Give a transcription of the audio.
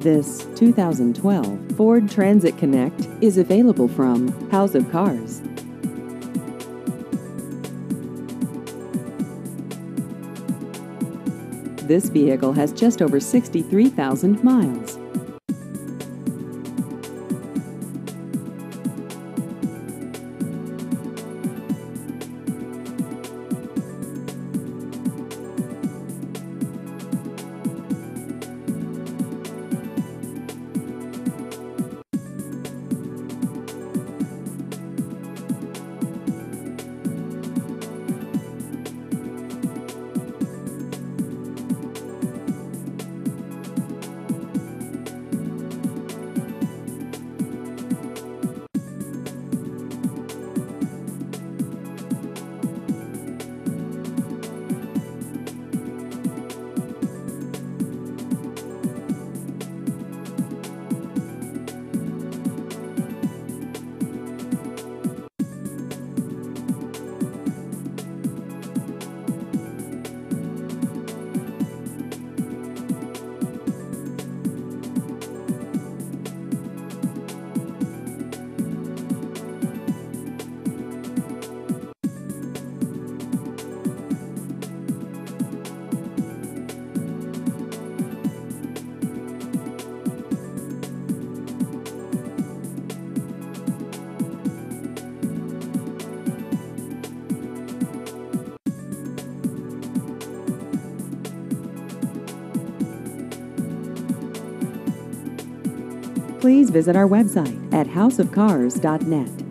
This 2012 Ford Transit Connect is available from House of Kars. This vehicle has just over 63,000 miles. Please visit our website at houseofkars.net.